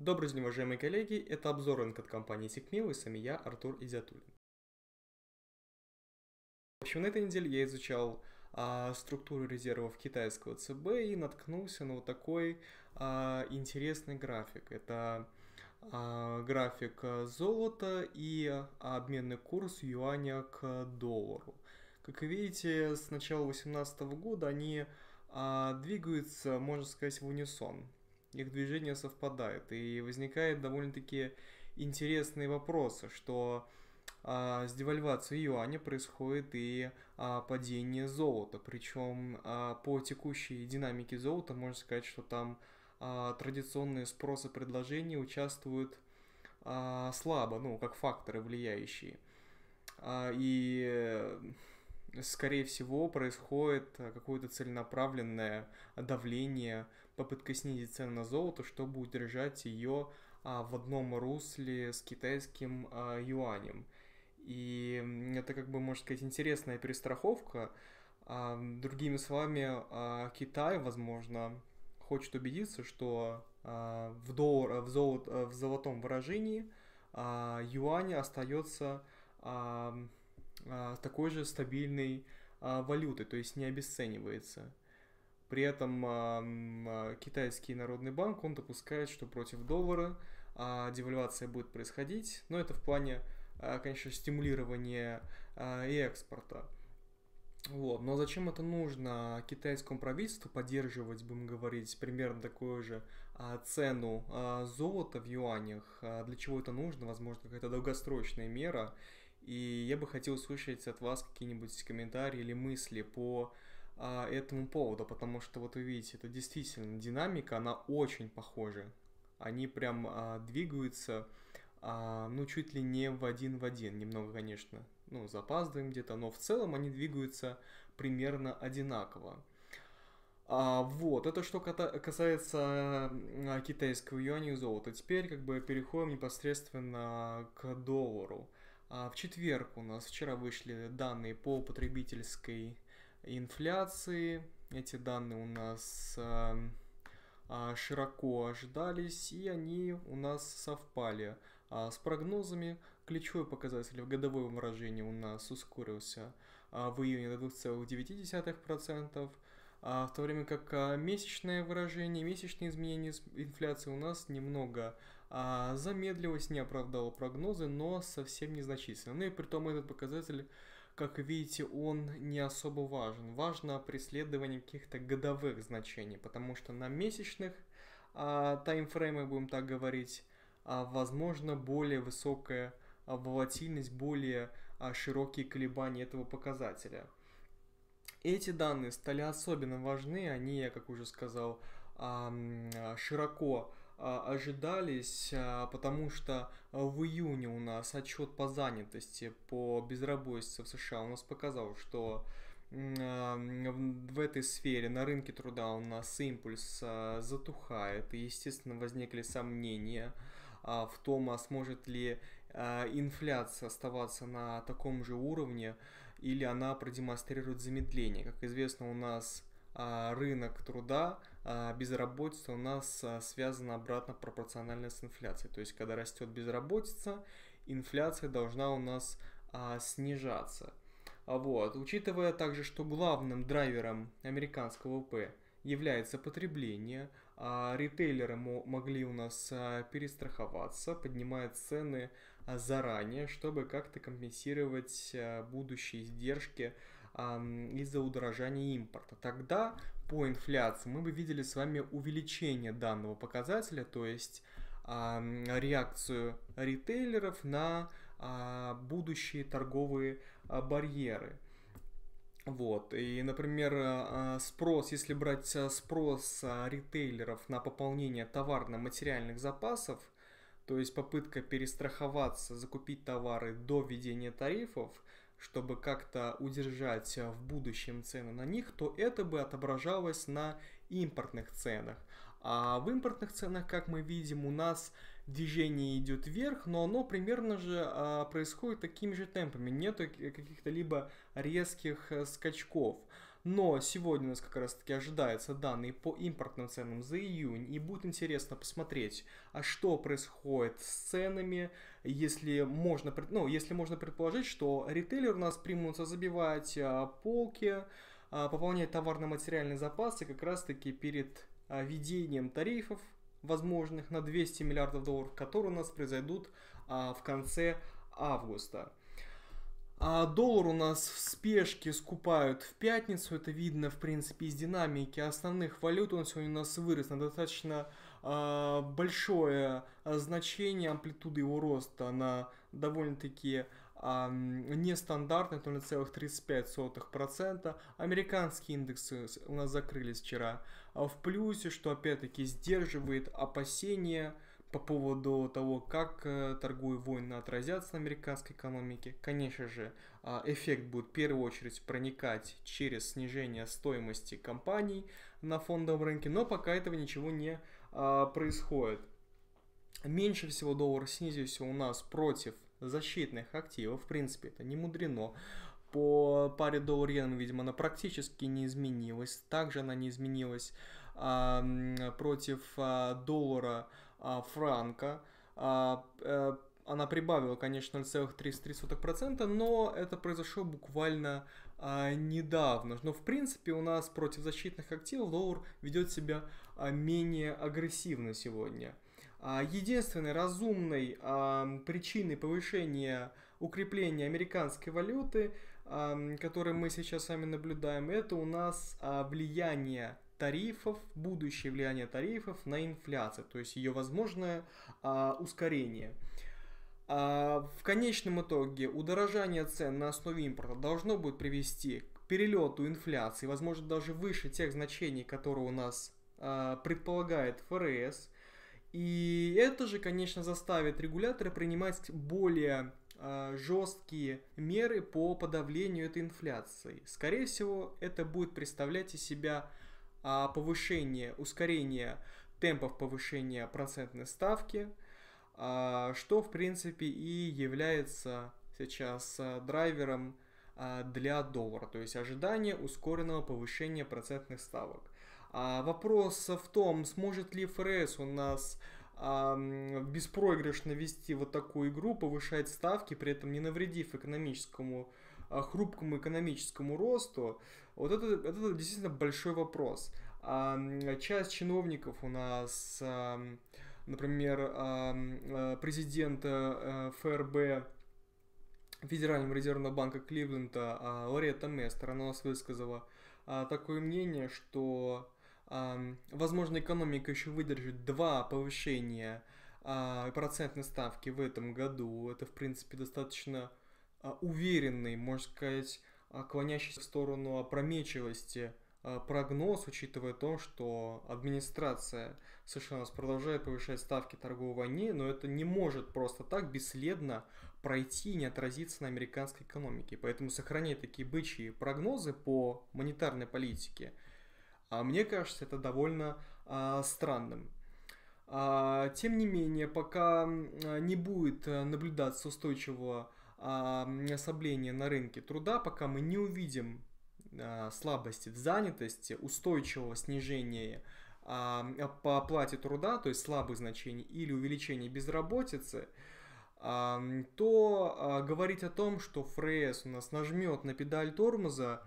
Добрый день, уважаемые коллеги, это обзор рынка от компании Сикмил и сами я, Артур Изятулин. В общем, на этой неделе я изучал а, структуру резервов китайского ЦБ и наткнулся на вот такой а, интересный график. Это а, график золота и обменный курс юаня к доллару. Как видите, с начала 2018 года они а, двигаются, можно сказать, в унисон их движения совпадают. И возникает довольно-таки интересные вопросы, что а, с девальвацией юаня происходит и а, падение золота. Причем а, по текущей динамике золота можно сказать, что там а, традиционные спросы и предложения участвуют а, слабо, ну, как факторы влияющие. А, и скорее всего, происходит э, какое-то целенаправленное давление, попытка снизить цену на золото, чтобы удержать ее а, в одном русле с китайским а, юанем. И это, как бы, можно сказать, интересная перестраховка. А, другими словами, Китай, возможно, хочет убедиться, что в, доллар, в, золот, в золотом выражении юань остается такой же стабильной а, валюты, то есть не обесценивается. При этом а, а, китайский народный банк, он допускает, что против доллара а, девальвация будет происходить, но это в плане, а, конечно, стимулирования а, и экспорта. Вот. Но зачем это нужно китайскому правительству поддерживать, будем говорить, примерно такую же а, цену а, золота в юанях? А, для чего это нужно? Возможно, какая-то долгосрочная мера. И я бы хотел услышать от вас какие-нибудь комментарии или мысли по а, этому поводу, потому что вот вы видите, это действительно динамика, она очень похожа. Они прям а, двигаются, а, ну, чуть ли не в один в один, немного, конечно, ну, запаздываем где-то, но в целом они двигаются примерно одинаково. А, вот, это что касается китайского юаня и золота. Теперь как бы переходим непосредственно к доллару. А в четверг у нас вчера вышли данные по потребительской инфляции. Эти данные у нас а, а, широко ожидались, и они у нас совпали с прогнозами. Ключевой показатель в годовом выражении у нас ускорился в июне до 2,9%, в то время как месячное выражение, месячные изменения инфляции у нас немного а, замедлилась, не оправдала прогнозы, но совсем незначительно. Ну и при том этот показатель, как видите, он не особо важен. Важно преследование каких-то годовых значений, потому что на месячных а, таймфреймах, будем так говорить, а, возможно более высокая а, волатильность, более а, широкие колебания этого показателя. Эти данные стали особенно важны, они, как уже сказал, широко а, ожидались, а, потому что в июне у нас отчет по занятости по безработице в США у нас показал, что а, в этой сфере на рынке труда у нас импульс затухает, и, естественно, возникли сомнения в том, а сможет ли инфляция оставаться на таком же уровне, или она продемонстрирует замедление. Как известно, у нас рынок труда а безработица у нас а, связана обратно пропорционально с инфляцией. То есть, когда растет безработица, инфляция должна у нас а, снижаться. Вот. Учитывая также, что главным драйвером американского ВП является потребление, а ритейлеры могли у нас а, перестраховаться, поднимая цены заранее, чтобы как-то компенсировать будущие издержки из-за удорожания импорта. Тогда по инфляции мы бы видели с вами увеличение данного показателя, то есть реакцию ритейлеров на а, будущие торговые а, барьеры. Вот, и, например, а, спрос, если брать спрос ритейлеров на пополнение товарно-материальных запасов, то есть попытка перестраховаться, закупить товары до введения тарифов, чтобы как-то удержать э, в будущем цены на них, то это бы отображалось на импортных ценах. А в импортных ценах, как мы видим, у нас движение идет вверх, но оно примерно же а, происходит такими же темпами. Нет каких-то либо резких а, скачков. Но сегодня у нас как раз таки ожидаются данные по импортным ценам за июнь, и будет интересно посмотреть, а что происходит с ценами, если можно, ну, если можно предположить, что ритейлер у нас примутся забивать а, полки, а, пополнять товарно-материальные запасы как раз таки перед а, введением тарифов возможных на 200 миллиардов долларов, которые у нас произойдут в конце августа. А доллар у нас в спешке скупают в пятницу, это видно в принципе из динамики основных валют, он сегодня у нас вырос на достаточно э, большое значение, амплитуда его роста, она довольно-таки э, нестандартная, 0,35%. Американские индексы у нас закрылись вчера. В плюсе, что опять-таки сдерживает опасения по поводу того, как э, торговые войны отразятся на американской экономике. Конечно же, э, эффект будет в первую очередь проникать через снижение стоимости компаний на фондовом рынке, но пока этого ничего не э, происходит. Меньше всего доллар снизился у нас против защитных активов, в принципе, это не мудрено. По паре доллар-иен, видимо, она практически не изменилась. Также она не изменилась а, против а, доллара а, франка. А, а, она прибавила, конечно, 0,33%, но это произошло буквально а, недавно. Но, в принципе, у нас против защитных активов доллар ведет себя а, менее агрессивно сегодня. А, единственной разумной а, причиной повышения укрепления американской валюты, а, которое мы сейчас сами наблюдаем, это у нас а, влияние тарифов, будущее влияние тарифов на инфляцию, то есть ее возможное а, ускорение. А, в конечном итоге удорожание цен на основе импорта должно будет привести к перелету инфляции, возможно даже выше тех значений, которые у нас а, предполагает ФРС. И это же, конечно, заставит регуляторы принимать более а, жесткие меры по подавлению этой инфляции. Скорее всего, это будет представлять из себя повышение, ускорение темпов повышения процентной ставки, а, что в принципе и является сейчас а, драйвером а, для доллара, то есть ожидание ускоренного повышения процентных ставок. Вопрос в том, сможет ли ФРС у нас беспроигрышно вести вот такую игру, повышать ставки, при этом не навредив экономическому, хрупкому экономическому росту, вот это, это действительно большой вопрос. А, часть чиновников у нас, а, например, а, президент а, ФРБ Федерального резервного банка Кливленда Лоретта Местер, она у нас высказала такое мнение, что возможно экономика еще выдержит два повышения процентной ставки в этом году. Это, в принципе, достаточно уверенный, можно сказать, а, клонящийся в сторону опрометчивости а, прогноз, учитывая то, что администрация США нас продолжает повышать ставки торговой войне, но это не может просто так бесследно пройти и не отразиться на американской экономике. Поэтому сохранять такие бычьи прогнозы по монетарной политике, а мне кажется, это довольно а, странным. А, тем не менее, пока не будет наблюдаться устойчивого а, ослабления на рынке труда, пока мы не увидим а, слабости в занятости, устойчивого снижения а, по оплате труда, то есть слабых значений, или увеличения безработицы, то говорить о том, что ФРС у нас нажмет на педаль тормоза,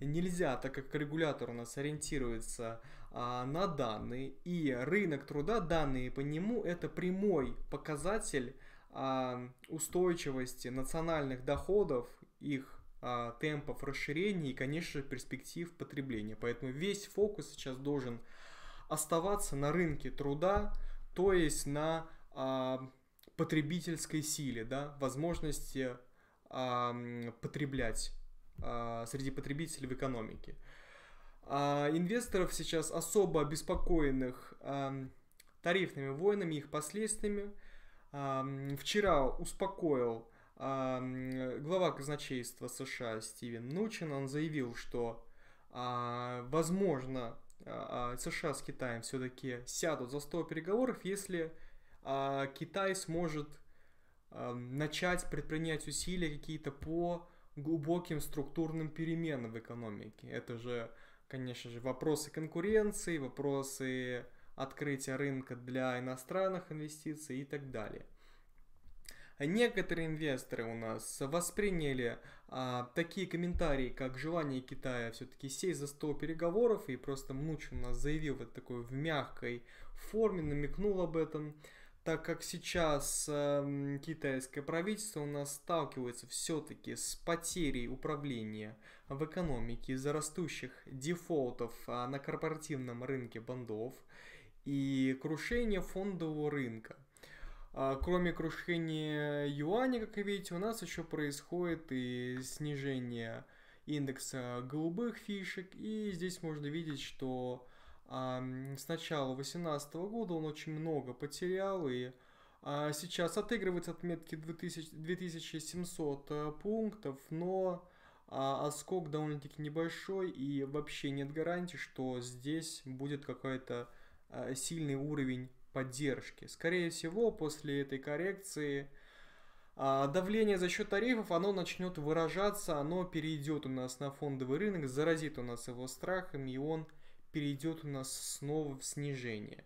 нельзя, так как регулятор у нас ориентируется на данные, и рынок труда, данные по нему, это прямой показатель устойчивости национальных доходов, их а, темпов расширения и, конечно же, перспектив потребления. Поэтому весь фокус сейчас должен оставаться на рынке труда, то есть на а, потребительской силе, да, возможности а, потреблять а, среди потребителей в экономике. А, инвесторов сейчас особо обеспокоенных а, тарифными войнами, их последствиями – вчера успокоил глава казначейства США Стивен Нучин. Он заявил, что а, возможно а, а, США с Китаем все-таки сядут за стол переговоров, если Китай сможет начать предпринять усилия какие-то по глубоким структурным переменам в экономике. Это же, конечно же, вопросы конкуренции, вопросы открытия рынка для иностранных инвестиций и так далее. Некоторые инвесторы у нас восприняли а, такие комментарии, как желание Китая все-таки сесть за стол переговоров, и просто Мнучин у нас заявил вот такой в мягкой форме, намекнул об этом, так как сейчас э, китайское правительство у нас сталкивается все-таки с потерей управления в экономике из-за растущих дефолтов а, на корпоративном рынке бандов и крушения фондового рынка. А, кроме крушения юаня, как вы видите, у нас еще происходит и снижение индекса голубых фишек. И здесь можно видеть, что а, с начала 2018 года он очень много потерял и а, сейчас отыгрывается отметки 2000, 2700 э, пунктов, но а, скок довольно-таки небольшой и вообще нет гарантии, что здесь будет какой-то а, сильный уровень поддержки. Скорее всего, после этой коррекции а, давление за счет тарифов, оно начнет выражаться, оно перейдет у нас на фондовый рынок, заразит у нас его страхами, и он перейдет у нас снова в снижение.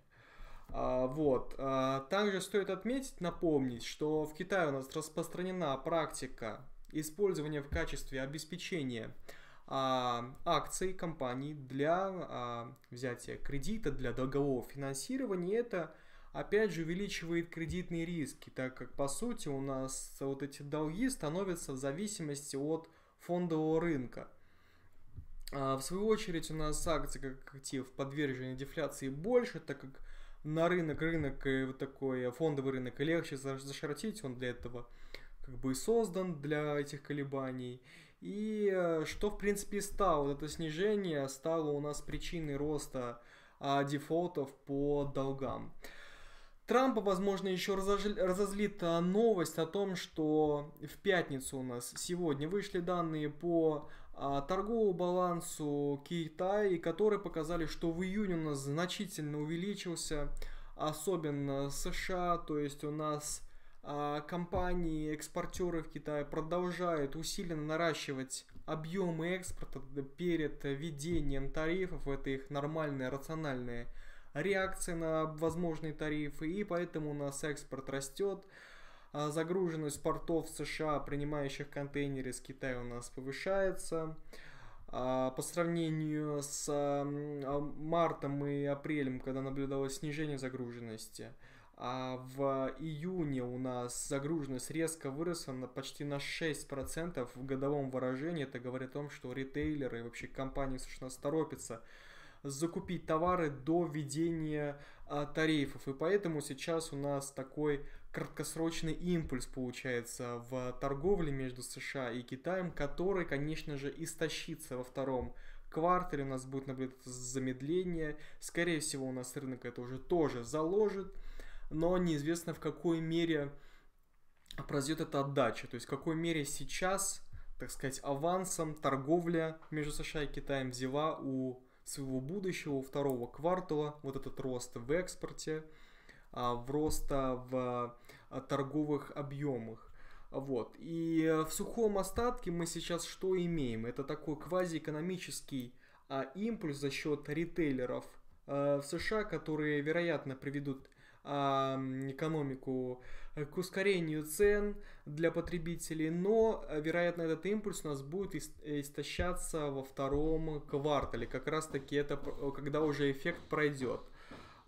А, вот. А, также стоит отметить, напомнить, что в Китае у нас распространена практика использования в качестве обеспечения акций компаний для а, взятия кредита, для долгового финансирования. Это опять же увеличивает кредитные риски, так как по сути у нас вот эти долги становятся в зависимости от фондового рынка. А, в свою очередь у нас акции как актив подвержены дефляции больше, так как на рынок, рынок э, вот такой фондовый рынок легче зашортить, он для этого как бы создан для этих колебаний. И э, что в принципе стало, это снижение стало у нас причиной роста а, дефолтов по долгам. Трампа, возможно, еще разозлит а, новость о том, что в пятницу у нас сегодня вышли данные по а, торговому балансу Китая, которые показали, что в июне у нас значительно увеличился, особенно США, то есть у нас компании, экспортеры в Китае продолжают усиленно наращивать объемы экспорта перед введением тарифов, это их нормальная, рациональная реакция на возможные тарифы, и поэтому у нас экспорт растет, а, загруженность портов США, принимающих контейнеры с Китая у нас повышается. А, по сравнению с мартом и апрелем, когда наблюдалось снижение загруженности, а в июне у нас загруженность резко выросла на почти на 6% в годовом выражении. Это говорит о том, что ритейлеры и вообще компании совершенно торопятся закупить товары до введения а, тарифов. И поэтому сейчас у нас такой краткосрочный импульс получается в торговле между США и Китаем, который, конечно же, истощится во втором квартале. У нас будет наблюдаться замедление. Скорее всего, у нас рынок это уже тоже заложит. Но неизвестно в какой мере произойдет эта отдача. То есть в какой мере сейчас, так сказать, авансом торговля между США и Китаем взяла у своего будущего, у второго квартала, вот этот рост в экспорте, а, в роста в а, торговых объемах. Вот. И в сухом остатке мы сейчас что имеем? Это такой квазиэкономический а, импульс за счет ритейлеров а, в США, которые, вероятно, приведут экономику к ускорению цен для потребителей, но, вероятно, этот импульс у нас будет истощаться во втором квартале, как раз таки это когда уже эффект пройдет.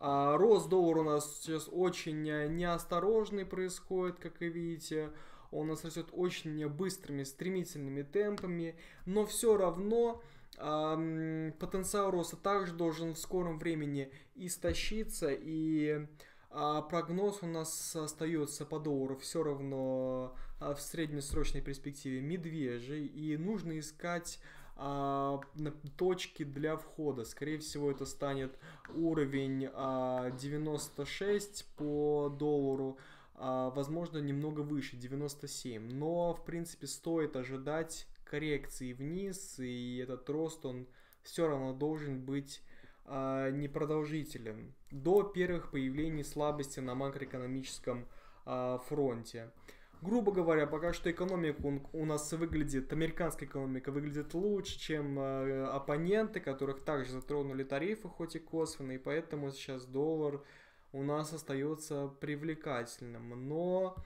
А, рост доллара у нас сейчас очень неосторожный происходит, как вы видите. Он у нас растет очень быстрыми, стремительными темпами, но все равно потенциал роста также должен в скором времени истощиться, и а, прогноз у нас остается по доллару все равно а, в среднесрочной перспективе медвежий, и нужно искать а, точки для входа. Скорее всего, это станет уровень а, 96 по доллару, а, возможно, немного выше, 97. Но, в принципе, стоит ожидать коррекции вниз, и этот рост, он все равно должен быть а, непродолжителен до первых появлений слабости на макроэкономическом а, фронте. грубо говоря, пока что экономика у нас выглядит, американская экономика выглядит лучше, чем э, оппоненты, которых также затронули тарифы, хоть и косвенно, и поэтому сейчас доллар у нас остается привлекательным. Но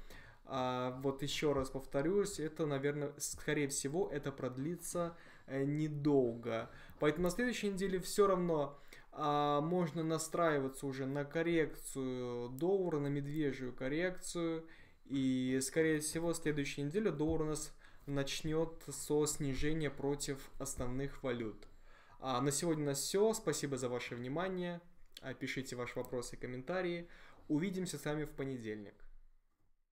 а, вот еще раз повторюсь, это, наверное, скорее всего, это продлится э, недолго. Поэтому на следующей неделе все равно а, можно настраиваться уже на коррекцию доллара, на медвежью коррекцию. И, скорее всего, следующей неделе доллар у нас начнет со снижения против основных валют. А на сегодня у нас все. Спасибо за ваше внимание. Пишите ваши вопросы и комментарии. Увидимся с вами в понедельник.